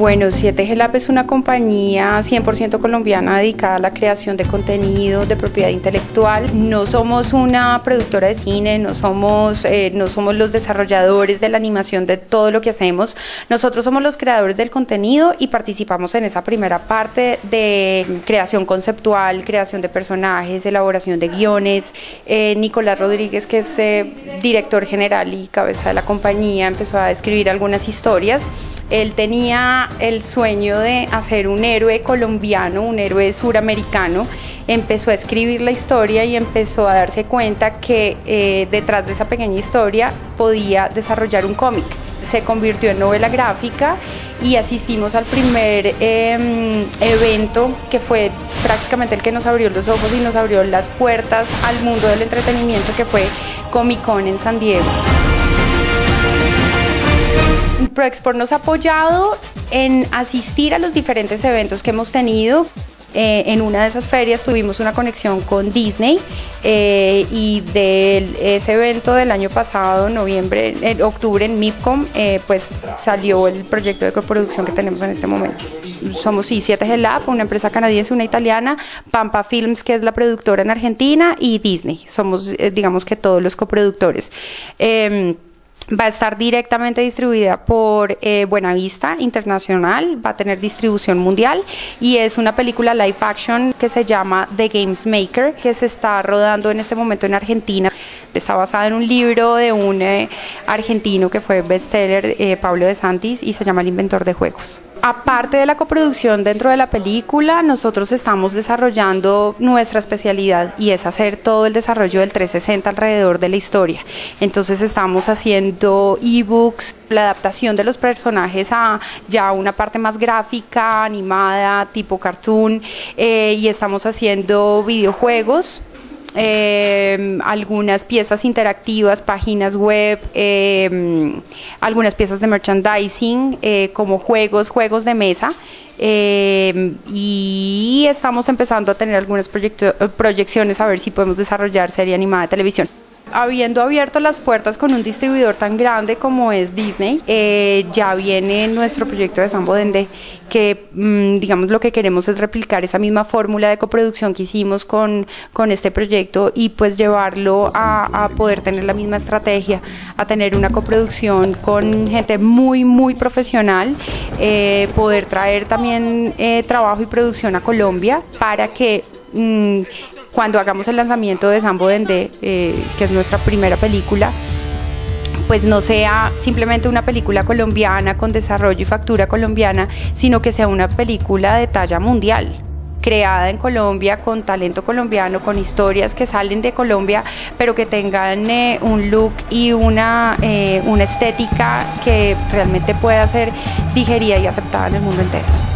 Bueno, 7G Lab es una compañía 100% colombiana dedicada a la creación de contenido de propiedad intelectual. No somos una productora de cine, no somos, eh, no somos los desarrolladores de la animación de todo lo que hacemos. Nosotros somos los creadores del contenido y participamos en esa primera parte de creación conceptual, creación de personajes, elaboración de guiones. Eh, Nicolás Rodríguez, que es eh, director general y cabeza de la compañía, empezó a escribir algunas historias. Él tenía el sueño de hacer un héroe colombiano, un héroe suramericano, empezó a escribir la historia y empezó a darse cuenta que eh, detrás de esa pequeña historia podía desarrollar un cómic. Se convirtió en novela gráfica y asistimos al primer em, evento que fue prácticamente el que nos abrió los ojos y nos abrió las puertas al mundo del entretenimiento que fue Comic Con en San Diego. ProExport nos ha apoyado en asistir a los diferentes eventos que hemos tenido. Eh, en una de esas ferias tuvimos una conexión con Disney eh, y de ese evento del año pasado, noviembre, en octubre en MIPCOM, eh, pues salió el proyecto de coproducción que tenemos en este momento. Somos sí, 7G Lab, una empresa canadiense, una italiana, Pampa Films, que es la productora en Argentina, y Disney. Somos, digamos que todos los coproductores. Va a estar directamente distribuida por eh, Buenavista Internacional, va a tener distribución mundial y es una película live action que se llama The Games Maker, que se está rodando en este momento en Argentina. Está basada en un libro de un eh, argentino que fue bestseller, eh, Pablo de Santis, y se llama El Inventor de Juegos. Aparte de la coproducción dentro de la película, nosotros estamos desarrollando nuestra especialidad y es hacer todo el desarrollo del 360 alrededor de la historia. Entonces estamos haciendo ebooks, la adaptación de los personajes a ya una parte más gráfica, animada, tipo cartoon, eh, y estamos haciendo videojuegos eh, algunas piezas interactivas, páginas web, em, algunas piezas de merchandising, eh, como juegos, juegos de mesa. Em, y estamos empezando a tener algunas proyecciones a ver si podemos desarrollar serie animada de televisión habiendo abierto las puertas con un distribuidor tan grande como es Disney, eh, ya viene nuestro proyecto de Sambo Dende, que mm, digamos lo que queremos es replicar esa misma fórmula de coproducción que hicimos con, con este proyecto y pues llevarlo a, poder tener la misma estrategia, a tener una coproducción con gente muy, muy profesional, eh, poder traer también eh, trabajo y producción a Colombia para que mm, cuando hagamos el lanzamiento de Sambo Dende, eh, que es nuestra primera película, pues no sea simplemente una película colombiana con desarrollo y factura colombiana, sino que sea una película de talla mundial creada en Colombia con talento colombiano, con historias que salen de Colombia, pero que tengan eh, un look y una, eh, una estética que realmente pueda ser digerida y aceptada en el mundo entero.